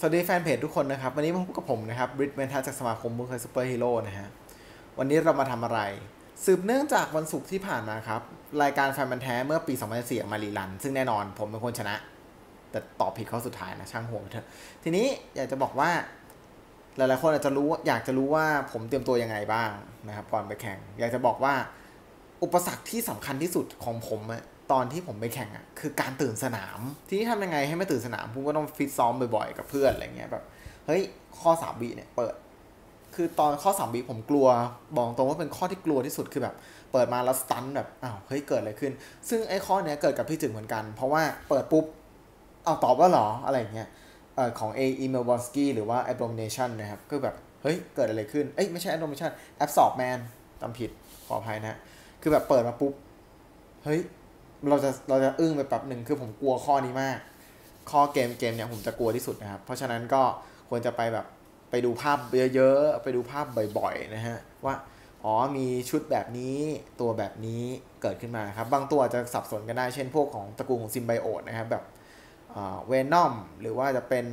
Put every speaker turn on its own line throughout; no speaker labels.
สวัสดีแฟนเพจทุกคนนะครับ วันนี้มาพบกับผมนะครับบริทเมนทัจากสมาคมมือเคยซูเปอร์ฮีโร่นะฮะวันนี้เรามาทำอะไร สืบเนื่องจากวันศุกร์ที่ผ่านมาครับ รายการแฟนบันแท้เมื่อปี 2004มารีลัน ซึ่งแน่นอนผมเป็นคนชนะ แต่ตอบผิดข้อสุดท้ายนะ ช่างหัวเถอะ ทีนี้อยากจะบอกว่า หลายๆคนอาจจะรู้อยากจะรู้ว่าผมเตรียมตัวยังไงบ้างนะครับก่อนไปแข่ง อยากจะบอกว่า อุปสรรคที่สำคัญที่สุดของผมอะตอนที่ผมไปแข่งอะคือการตื่นสนาม ทีนี้ทำยังไงให้ไม่ตื่นสนามผมก็ต้องฟิตซ้อมบ่อยๆกับเพื่อนอะไรเงี้ยแบบเฮ้ยข้อสามบีเนี่ยเปิด คือตอนข้อสามบีผมกลัวบอกตรงว่าเป็นข้อที่กลัวที่สุดคือแบบ เปิดมาแล้วสตันแบบอ้าวเฮ้ยเกิดอะไรขึ้น ซึ่งไอ้ข้อเนี้ยเกิดกับพี่จึงเหมือนกัน เพราะว่าเปิดปุ๊บเอาตอบว่าหรออะไรเงี้ยเอ่อของ A e m a i l b o n s k y หรือว่า Abomination นะครับก็แบบเฮ้ยเกิดอะไรขึ้นเอ้ยไม่ใช่ Abomination Absorb Man จำผิดขออภัยนะ คือแบบเปิดมาปุ๊บ เฮ้ย เราจะเราจะอึ้งไปแป๊บหนึ่งคือผมกลัวข้อนี้มาก ข้อเกมเกมเนี่ยผมจะกลัวที่สุดนะครับ เพราะฉะนั้นก็ควรจะไปแบบไปดูภาพเยอะๆ ไปดูภาพบ่อยๆนะฮะว่าอ๋อมีชุดแบบนี้ตัวแบบนี้เกิดขึ้นมาครับ บางตัวอาจจะสับสนกันได้เช่นพวกของตระกูลของ symbiote นะครับแบบ Venom หรือว่าจะเป็น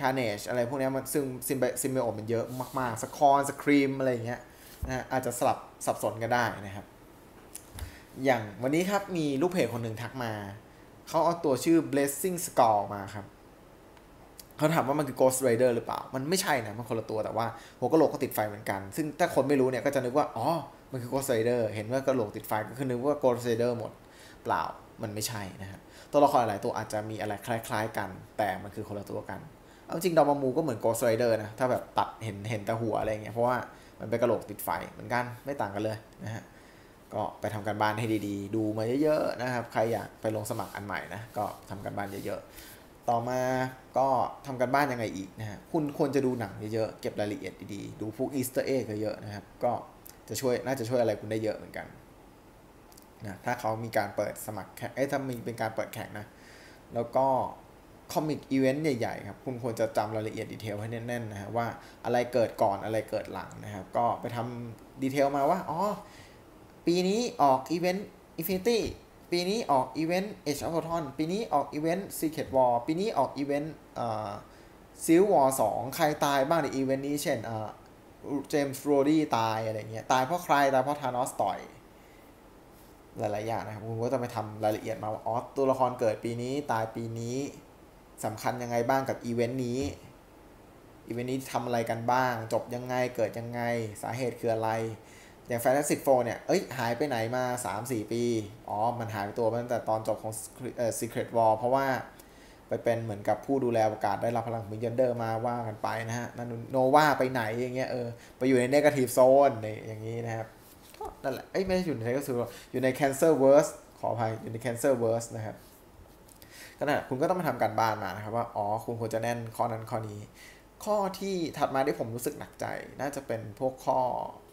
Carnage อะไรพวกนี้มันซึ่ง symbi symbiote มันเยอะมากๆสคอนสครีมอะไรอย่างเงี้ยนะอาจจะสลับสับสนกันได้นะครับ อย่างวันนี้ครับมีลูกเพจคนหนึ่งทักมา เขาเอาตัวชื่อ blessing skull มาครับ เขาถามว่ามันคือ ghost rider หรือเปล่า มันไม่ใช่นะ มันคนละตัวแต่ว่าหัวกะโหลกก็ติดไฟเหมือนกัน ซึ่งถ้าคนไม่รู้เนี่ยก็จะนึกว่า อ๋อ มันคือ ghost rider เห็นว่ากระโหลกติดไฟก็คือนึกว่า ghost rider หมด เปล่า มันไม่ใช่นะครับ ตัวละครหลายตัวอาจจะมีอะไรคล้าย ๆ กัน แต่มันคือคนละตัวกัน เอาจริง Dormammu ก็เหมือน ghost rider นะ ถ้าแบบตัดเห็นเห็นแต่หัวอะไรเงี้ย เพราะว่ามันเป็นกะโหลกติดไฟเหมือนกัน ไม่ต่างกันเลยนะฮะ ก็ไปทำการบ้านให้ดีๆ ดูมาเยอะๆนะครับ ใครอยากไปลงสมัครอันใหม่นะ ก็ทำการบ้านเยอะๆ ต่อมาก็ทำการบ้านยังไงอีกนะฮะ คุณควรจะดูหนังเยอะๆ เก็บรายละเอียดดีๆ ดูพวก Easter egg เยอะๆนะครับ ก็จะช่วยน่าจะช่วยอะไรคุณได้เยอะเหมือนกันนะถ้าเขามีการเปิดสมัครแข่งเอ้ถ้ามีเป็นการเปิดแข่งนะ แล้วก็ comic อีเวนต์ใหญ่ๆครับคุณควรจะจำรายละเอียด detail ให้แน่นๆนะฮะว่าอะไรเกิดก่อนอะไรเกิดหลังนะครับ ก็ไปทำ detail มาว่าอ๋อ ปีนี้ออกอีเวนต์ Infinity ปีนี้ออกอีเวนต์ Age of Ultron ปีนี้ออกอีเวนต์ Secret War ปีนี้ออกอีเวนต์เอ่อ Civil War 2ใครตายบ้างในอีเวนต์นี้เช่นเอ่อ James Rhodey ตายอะไรเงี้ยตายเพราะใคร ตายเพราะ Thanos ต่อย หลาย ๆ อย่างนะครับคุณก็จะไปทำรายละเอียดมาว่าอ๋อตัวละครเกิดปีนี้ตายปีนี้สำคัญยังไงบ้างกับอีเวนต์นี้อีเวนต์นี้ทำอะไรกันบ้าง จบยังไงเกิดยังไงสาเหตุคืออะไร อย่าง Fantastic Four เนี่ย เอ้ย หายไปไหนมา 3-4 ปี อ๋อ มันหายไปตัวตั้งแต่ตอนจบของเอ่อ Secret War เพราะว่าไปเป็นเหมือนกับผู้ดูแลอวกาศได้รับพลัง Beyonder มาว่ากันไปนะฮะนั่น Nova ไปไหนอย่างเงี้ยเออ ไปอยู่ใน Negative Zone ในอย่างนี้นะครับนั่นแหละ เอ้ย ไม่ใช่อยู่ในก็คืออยู่ใน Cancer Verse ขออภัย อยู่ใน Cancer Verse นะครับก็นั่นแหละคุณก็ต้องมาทำการบ้านมานะครับว่า อ๋อ คุณควรจะแน่นข้อนั้นข้อนี้ ข้อที่ถัดมาที่ผมรู้สึกหนักใจ น่าจะเป็นพวกข้อ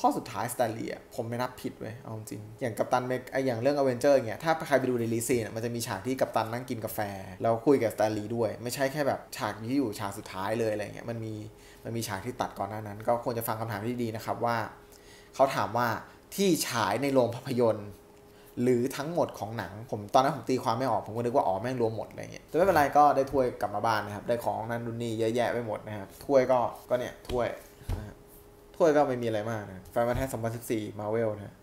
ข้อสุดท้ายสตาเลียผมไม่นับผิดเว้ยเอาจริง อย่างกัปตันเมกไออย่างเรื่องอเวนเจอร์เงี้ยถ้าใครไปดูในรีซีนมันจะมีฉากที่กัปตันนั่งกินกาแฟ แล้วคุยกับสตาลีด้วย ไม่ใช่แค่แบบฉากที่อยู่ฉากสุดท้ายเลยอะไรเงี้ยมันมีมันมีฉากที่ตัดก่อนหน้านั้น ก็ควรจะฟังคำถามที่ดีนะครับว่า เขาถามว่าที่ฉายในโรงภาพยนตร์ หรือทั้งหมดของหนัง ผมตอนนั้นผมตีความไม่ออก ผมก็นึกว่าอ๋อแม่งรวมหมดอะไรเงี้ยแต่ไม่เป็นไรก็ได้ถ้วยกลับมาบ้านนะครับ ได้ของนั่นนู่นนี่เยอะแยะไปหมดนะครับถ้วยก็ก็เนี่ยถ้วยถ้วยก็ไม่มีอะไรมากนะแฟนมันแท้2014มาเวลนะ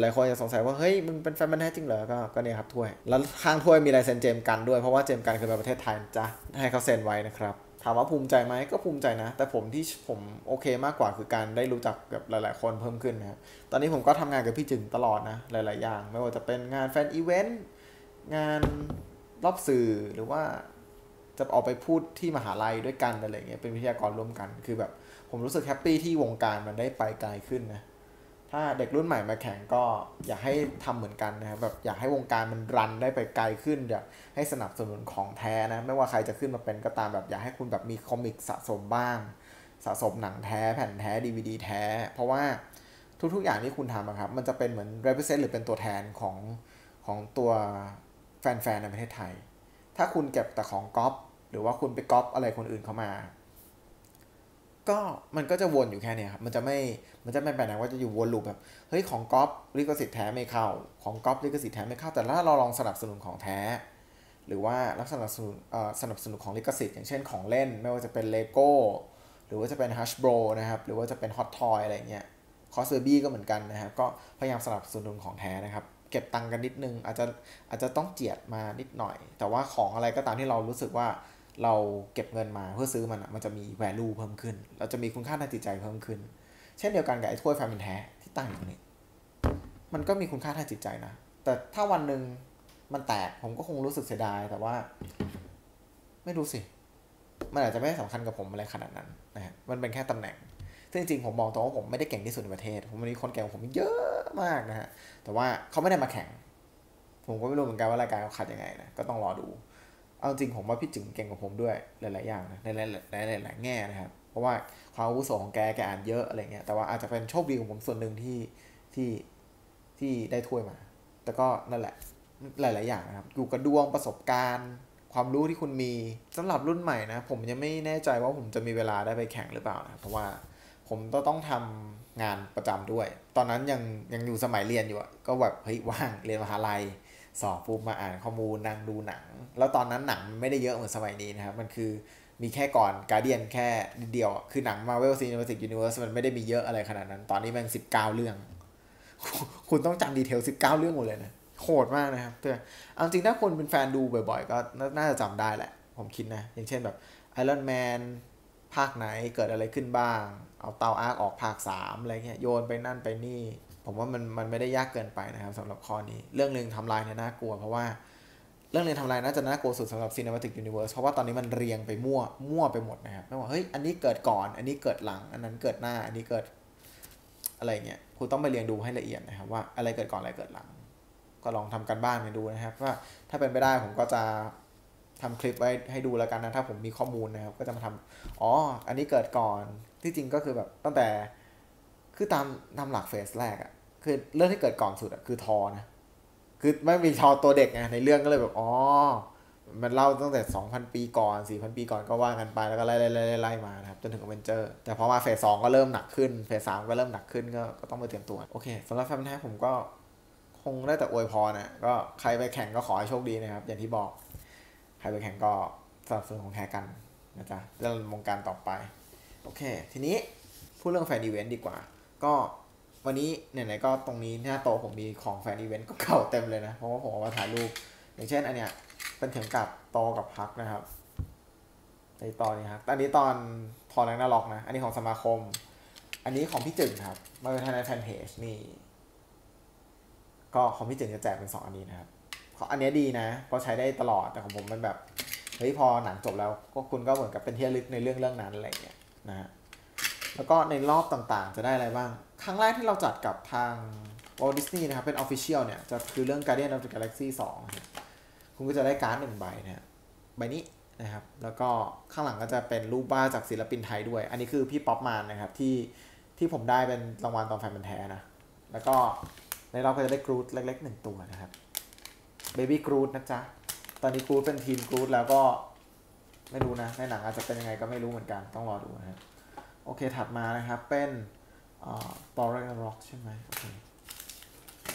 หลายคนจะสงสัยว่าเฮ้ยมึงเป็นแฟนมันแท้จริงเหรอก็ก็เนี่ยครับถ้วย แล้วข้างถ้วยมีลายเซ็นเจมกันด้วยเพราะว่าเจมส์กันเคยมาประเทศไทยจ้ะให้เขาเซ็นไว้นะครับามว่าภูมิใจไหมก็ภูมิใจนะ แต่ผมที่ผมโอเคมากกว่าคือการได้รู้จักกับหลาย ๆ คนเพิ่มขึ้นนะครับตอนนี้ผมก็ทำงานกับพี่จึงตลอดนะหลาย ๆ อย่าง ไม่ว่าจะเป็นงานแฟนอีเวนต์งานรอบสื่อหรือว่าจะออกไปพูดที่มหาลัยด้วยกันอะไรเงี้ยเป็นวิทยากรร่วมกัน คือแบบผมรู้สึกแฮปปี้ที่วงการมันได้ไปไกลขึ้นนะ ถ้าเด็กรุ่นใหม่มาแข่งก็อยากให้ทำเหมือนกันนะครับแบบอยากให้วงการมัน run ได้ไปไกลขึ้นอยากให้สนับสนุนของแท้นะไม่ว่าใครจะขึ้นมาเป็นก็ตามแบบอยากให้คุณแบบมีคอมิกสะสมบ้าง สะสมหนังแท้แผ่นแท้ DVD แท้ เพราะว่าทุกๆอย่างที่คุณทำอะครับมันจะเป็นเหมือน represent หรือเป็นตัวแทนของของตัวแฟนๆในประเทศไทย ถ้าคุณเก็บแต่ของก๊อปหรือว่าคุณไปก๊อปอะไรคนอื่นเข้ามา ก็มันก็จะวนอยู่แค่เนี้ยครับ มันจะไม่ มันจะไม่ไปไหนว่าจะอยู่วนลูปแบบ เฮ้ยของก๊อปลิขสิทธิ์แท้ไม่เข้า ของก๊อปลิขสิทธิ์แท้ไม่เข้า แต่ถ้าเราลองสนับสนุนของแท้ หรือว่ารับสนับสนุนสนับสนุนของลิขสิทธิ์อย่างเช่นของเล่น ไม่ว่าจะเป็นเลโก้ หรือว่าจะเป็น h ัชโบรนะครับ หรือว่าจะเป็น Hot Toy อะไรเงี้ย Cosbaby ก็เหมือนกันนะครับ ก็พยายามสนับสนุนของแท้นะครับ เก็บตังค์กันนิดนึง อาจจะอาจจะต้องเจียดมานิดหน่อย แต่ว่าของอะไรก็ตามที่เรารู้สึกว่า เราเก็บเงินมาเพื่อซื้อมันมันจะมี value เพิ่มขึ้น เราจะมีคุณค่าทางจิตใจเพิ่มขึ้น เช่นเดียวกันกับไอ้ถ้วยแฟมินแท้ที่ตั้งอยู่ตรงนี้มันก็มีคุณค่าทางจิตใจนะ แต่ถ้าวันหนึ่งมันแตกผมก็คงรู้สึกเสียดาย แต่ว่า ไม่รู้สิ มันอาจจะไม่สำคัญกับผมอะไรขนาดนั้นนะฮะมันเป็นแค่ตำแหน่ง ซึ่งจริงผมมองตรงว่าผมไม่ได้เก่งที่สุดในประเทศ ผมมีคนเก่งผมเยอะมากนะฮะแต่ว่าเขาไม่ได้มาแข่ง ผมก็ไม่รู้เหมือนกันว่ารายการเขาคัดยังไงนะก็ต้องรอดู เอาจริงผมว่าพี่จึงเก่งกว่าผมด้วยหลายๆอย่างนะในหลายๆหลายๆแง่นะครับ เพราะว่าความอาวุโสของแกแกอ่านเยอะอะไรเงี้ยแต่ว่าอาจจะเป็นโชคดีของผมส่วนหนึ่งที่ที่ที่ได้ถ้วยมา แต่ก็นั่นแหละหลาย ๆ อย่างนะครับอยู่กับดวงประสบการณ์ ความรู้ที่คุณมีสำหรับรุ่นใหม่นะ ผมยังไม่แน่ใจว่าผมจะมีเวลาได้ไปแข่งหรือเปล่านะเพราะว่าผมต้องต้องทำงานประจำด้วย ตอนนั้นยังยังอยู่สมัยเรียนอยู่ก็แบบเฮ้ยว่างเรียนมหาลัย สอบปุ๊บมาอ่านข้อมูลนั่งดูหนัง แล้วตอนนั้นหนังไม่ได้เยอะเหมือนสมัยนี้นะครับ มันคือมีแค่ก่อน Guardians แค่เดียว คือหนัง Marvel Cinematic Universe มันไม่ได้มีเยอะอะไรขนาดนั้น ตอนนี้มันสิบเก้าเรื่อง คุณต้องจำ detail สิบเก้าเรื่องหมดเลยนะโหดมากนะครับแต่เอาจริงถ้าคนเป็นแฟนดูบ่อยๆ ก็น่าจะจำได้แหละ ผมคิดนะ อย่างเช่นแบบ Iron Man ภาคไหนเกิดอะไรขึ้นบ้าง เอาเตา arc ออกภาค3อะไรเงี้ยโยนไปนั่นไปนี่ ผมว่ามันมันไม่ได้ยากเกินไปนะครับสำหรับข้อนี้ เรื่องหนึ่งทำลายเนี่ยน่ากลัว เพราะว่าเรื่องหนึ่งทำลายน่าจะน่ากลัวสุดสำหรับ Cinematic Universe เพราะว่าตอนนี้มันเรียงไปมั่วมั่วไปหมดนะครับไม่ว่าเฮ้ยอันนี้เกิดก่อน อันนี้เกิดหลัง อันนั้นเกิดหน้า อันนี้เกิดอะไรเงี้ยคุณต้องไปเรียงดูให้ละเอียดนะครับว่าอะไรเกิดก่อนอะไรเกิดหลัง ก็ลองทำกันบ้านไปดูนะครับ ว่าถ้าเป็นไปได้ผมก็จะทำคลิปไว้ให้ดูแล้วกันนะถ้าผมมีข้อมูลนะครับ ก็จะมาทำอ๋ออันนี้เกิดก่อนที่จริงก็คือแบบตั้งแต่คือตามตามหลักเฟสแรกอะ คือเรื่องที่เกิดก่อนสุดอะคือทอนะคือไม่มีทอตัวเด็กไงในเรื่องก็เลยแบบอ๋อมันเล่าตั้งแต่ 2,000 ปีก่อน 4,000 ปีก่อนก็ว่ากันไปแล้วก็ไล่ไล่ไล่ไล่มานะครับ จนถึงอเวนเจอร์แต่พอมาเฟสสองก็เริ่มหนักขึ้น เฟสสามก็เริ่มหนักขึ้นก็ก็ต้องไปเตรียมตัว โอเคสำหรับแฟนแท้ผมก็คงได้แต่อวยพรนะก็ใครไปแข่งก็ขอให้โชคดีนะครับ อย่างที่บอก ใครไปแข่งก็สนับสนุนของแท้กันนะจ๊ะเรื่องวงการต่อไป โอเค ทีนี้พูดเรื่องแฟนอีเวนต์ดีกว่า ก็ วันนี้ไหนๆก็ตรงนี้หน้าโต๊ะผมมีของแฟนอีเวนต์ก็เก่าเต็มเลยนะ เพราะว่าผมเอามาถ่ายรูป อย่างเช่นอันเนี้ยเป็นเข็มกับโตกับพักนะครับในตอนนี้ครับอันนี้ตอนทอนแรงน่าล็อกนะ อันนี้ของสมาคม อันนี้ของพี่จึงครับมาเป็นทในแฟนเพจนี่ ก็ของพี่จ๋งจะแจกเป็นสองอันนี้นะครับอันนี้ดีนะเพราะใช้ได้ตลอดแต่ของผมมันแบบเฮ้ยพอหนังจบแล้วก็คุณก็เหมือนกับเป็นที่ระลึกในเรื่องเรื่องนั้นอะไรเงี้ยนะฮะ แล้วก็ในรอบต่างๆ จะได้อะไรบ้าง ครั้งแรกที่เราจัดกับทาง Walt Disney นะครับ เป็น Official เนี่ย จะคือเรื่อง Guardian of the Galaxy 2 คุณก็จะได้การ์ดหนึ่งใบนะใบนี้นะครับ แล้วก็ข้างหลังก็จะเป็นรูปบ้าจากศิลปินไทยด้วย อันนี้คือพี่ป๊อปมานนะครับที่ที่ผมได้เป็นรางวัลตอนแฟนบันแท้นะ แล้วก็ในเราก็จะได้กรูดเล็กๆหนึ่งตัวนะครับBaby Groot นะจ๊ะ ตอนนี้ Groot เป็น teen Groot แล้วก็ไม่รู้นะ ในหนังอาจจะเป็นยังไงก็ไม่รู้เหมือนกัน ต้องรอดูนะครับ โอเค ถัดมานะครับ เป็น Thor Ragnarok ใช่ไหมโอเค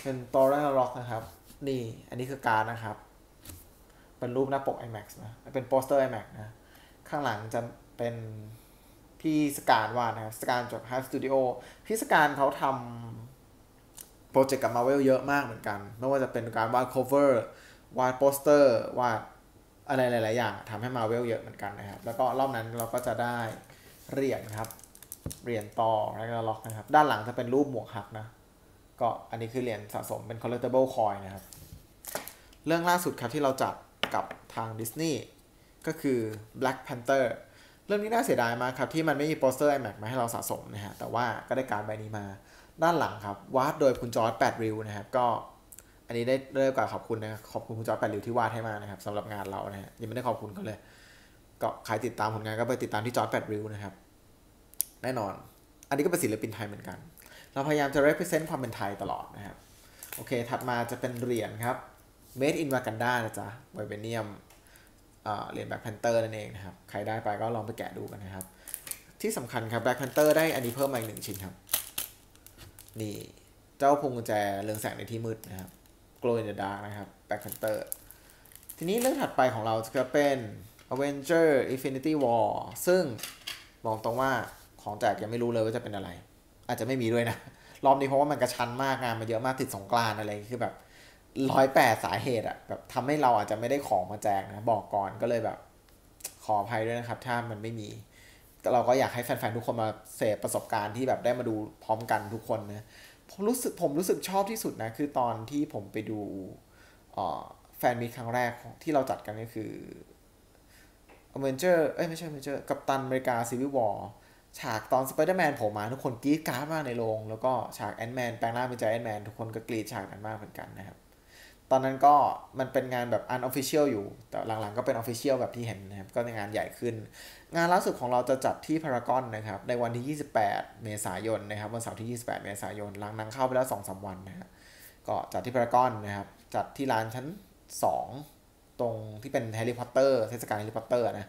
เป็น Thor Ragnarok นะครับ นี่ อันนี้คือการ์ดนะครับ เป็นรูปหน้าปก IMAX นะ เป็นโปสเตอร์ IMAX นะ ข้างหลังจะเป็นพี่สการวาดนะครับ สการจาก Hive Studio พี่สการเขาทำโปรเจกต์กับ Marvel เยอะมากเหมือนกัน ไม่ว่าจะเป็นการวาด cover วาดโปสเตอร์ วาดอะไรหลาย ๆ อย่างทำให้ Marvel เยอะเหมือนกันนะครับ แล้วก็รอบนั้นเราก็จะได้เหรียญครับ เหรียญ Thor Ragnarok นะครับ ด้านหลังจะเป็นรูปหมวกหักนะ ก็อันนี้คือเหรียญสะสมเป็น collectible coin นะครับ เรื่องล่าสุดครับที่เราจัดกับทางดิสนีย์ก็คือ Black Panther เรื่องนี้น่าเสียดายมากครับ ที่มันไม่มีโปสเตอร์ IMAX มาให้เราสะสมนะฮะแต่ว่าก็ได้การ์ดใบนี้มาด้านหลังครับวาดโดยคุณจ๊อดแปดริ้วนะครับก็อันนี้ได้เริ่มกับขอบคุณนะขอบคุณคุณจ๊อดแปดริ้วที่วาดให้มานะครับสำหรับงานเรานะฮะยังไม่ได้ขอบคุณเขาเลย ก็ใครติดตามผลงานก็ไปติดตามที่จ๊อดแปดริ้วนะครับ แน่นอน อันนี้ก็เป็นศิลปินไทยเหมือนกัน เราพยายามจะ represent ความเป็นไทยตลอดนะครับ โอเค ถัดมาจะเป็นเหรียญครับ made in Wakanda นะจ๊ะ vibranium เหรียญ Black Panther นั่นเองนะครับ ใครได้ไปก็ลองไปแกะดูกันนะครับ ที่สำคัญครับ Black Panther ได้อันนี้เพิ่มมาอีกหนึ่งชิ้นครับ นี่ เจ้าพวงกุญแจเรืองแสงในที่มืดนะครับ Glow in the Dark นะครับ Black Panther ทีนี้เรื่องถัดไปของเราจะเป็น Avengers Infinity War ซึ่งบอกตรงว่า ของแจกยังไม่รู้เลยว่าจะเป็นอะไร อาจจะไม่มีด้วยนะ รอบนี้เพราะว่ามันกระชั้นมากงานมันเยอะมากติดสงกรานต์อะไรคือแบบร้อยแปดสาเหตุอะแบบทำให้เราอาจจะไม่ได้ของมาแจกนะ บอกก่อนก็เลยแบบขออภัยด้วยนะครับ ถ้ามันไม่มี เราก็อยากให้แฟนๆทุกคนมาเสพประสบการณ์ที่แบบได้มาดูพร้อมกันทุกคนนะผมรู้สึกผมรู้สึกชอบที่สุดนะ คือตอนที่ผมไปดู fan meet ครั้งแรกที่เราจัดกันก็คืออเวนเจอร์เอ้ยไม่ใช่ Avengers Captain America Civil War ฉากตอนสไปเดอร์แมนผล่มาทุกคนกรี๊ดกร๊าดมากในโรง แล้วก็ฉาก Ant-Man แปลงร่างเป็น Giant-Man ทุกคนก็กรี๊ดฉากนั้นมากเหมือนกันนะครับ ตอนนั้นก็มันเป็นงานแบบ unofficial อยู่ แต่หลังๆก็เป็น official แบบที่เห็นนะครับ ก็ในงานใหญ่ขึ้น งานล่าสุดของเราจะจัดที่พารากอนนะครับ ในวันที่ 28 เมษายนนะครับ วันเสาร์ที่ 28 เมษายนหลังหนังเข้าไปแล้ว2-3วันนะฮะก็จัดที่พารากอนนะครับ จัดที่ลานชั้น 2 ตรงที่เป็นแฮร์รี่พอตเตอร์เทศกาลแฮร์รี่พอตเตอร์นะ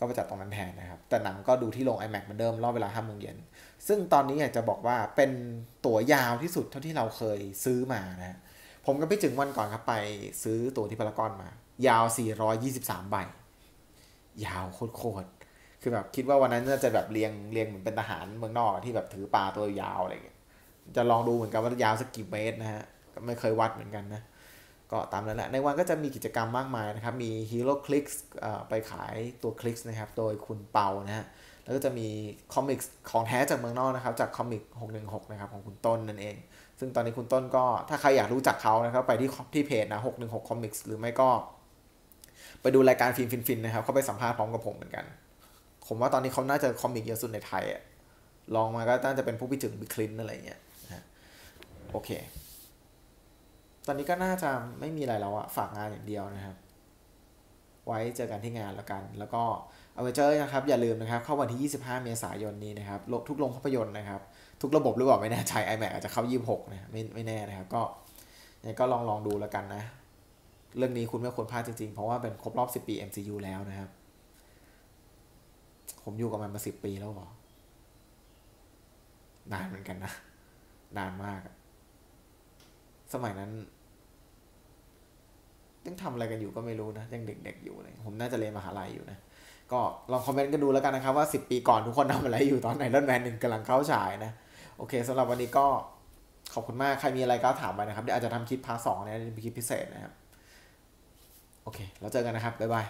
ก็ไปจัดตรงนั้นแทนนะครับ แต่หนังก็ดูที่โรง IMAX เหมือนเดิมรอบเวลา5โมงเย็น ซึ่งตอนนี้อยากจะบอกว่าเป็นตั๋วยาวที่สุดเท่าที่เราเคยซื้อมานะผมก็ไปถึงวันก่อนครับไปซื้อตั๋วที่พารากอนมา ยาว 423 ใบ ยาวโคตรๆคือแบบคิดว่าวันนั้นน่าจะแบบเรียงเรียงเหมือนเป็นทหารเมืองนอกที่แบบถือปลาตัวยาวอะไรเงี้ยจะลองดูเหมือนกันว่ายาวสักกี่เมตรนะฮะก็ไม่เคยวัดเหมือนกันนะ ก็ตามนั้นแหละในวันก็จะมีกิจกรรมมากมายนะครับ มี Hero Clicks ไปขายตัวคลิกนะครับ โดยคุณเปานะฮะ แล้วก็จะมี comics ของแท้จากเมืองนอกนะครับ จาก comic 616 นะครับ ของคุณต้นนั่นเอง ซึ่งตอนนี้คุณต้นก็ถ้าใครอยากรู้จักเขานะครับ ไปที่ที่เพจนะ 616 Comics หรือไม่ก็ ไปดูรายการฟิล์มฟินๆนะครับเขาไปสัมภาษณ์พร้อมกับผมเหมือนกัน ผมว่าตอนนี้เขาน่าจะ comic เยอะสุดในไทยอะลองมาก็น่าจะเป็นผู้พิจึงบิคลินอะไรเงี้ยนะโอเค ตอนนี้ก็น่าจะไม่มีอะไรแล้วอะฝากงานอย่างเดียวนะครับ ไว้เจอกันที่งานแล้วกัน แล้วก็เอาไปเจอนะครับ อย่าลืมนะครับ เข้าวันที่ 25 เมษายนนี้นะครับทุกโรงภาพยนตร์นะครับ ทุกระบบหรือเปล่าไม่แน่ใจ iMac อาจจะเข้า 26 นะไม่ไม่แน่นะครับ ก็ยังก็ลองลองดูแล้วกันนะ เรื่องนี้คุณไม่ควรพลาดจริงๆ เพราะว่าเป็นครบรอบ 10 ปี MCU แล้วนะครับ ผมอยู่กับมันมา 10 ปีแล้วหรอนานเหมือนกันนะ นานมาก สมัยนั้นยังทำอะไรกันอยู่ก็ไม่รู้นะยังเด็กๆอยู่เลยผมน่าจะเรียนมหาลัยอยู่นะก็ลองคอมเมนต์กันดูแล้วกันนะครับว่า 10 ปีก่อนทุกคนทำอะไรอยู่ตอน Iron Man หนึ่งกำลังเข้าฉายนะ โอเคสำหรับวันนี้ก็ขอบคุณมาก ใครมีอะไรก็ถามไปนะครับ เดี๋ยวอาจจะทำคลิป part สองเนี่ยเป็นคลิปพิเศษนะครับ โอเค แล้วเจอกันนะครับ บ๊ายบาย